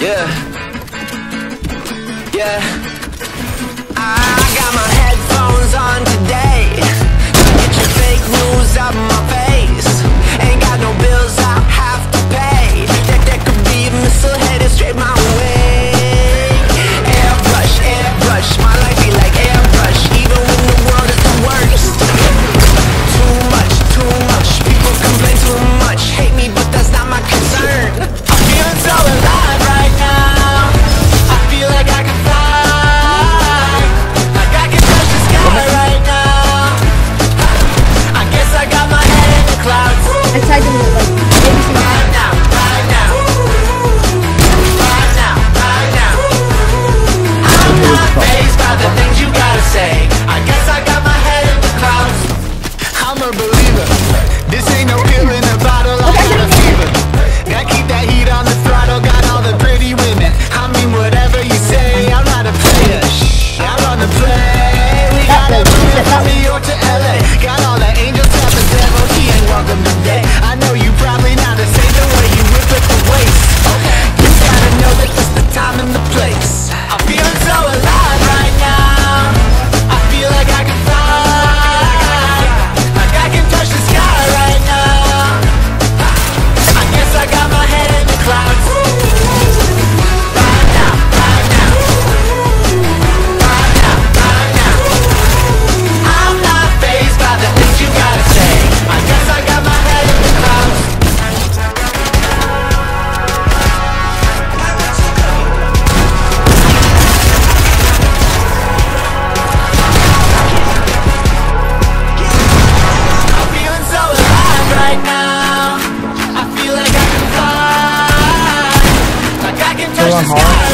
Yeah. Yeah. I'm a believer. This ain't no killing. on hard.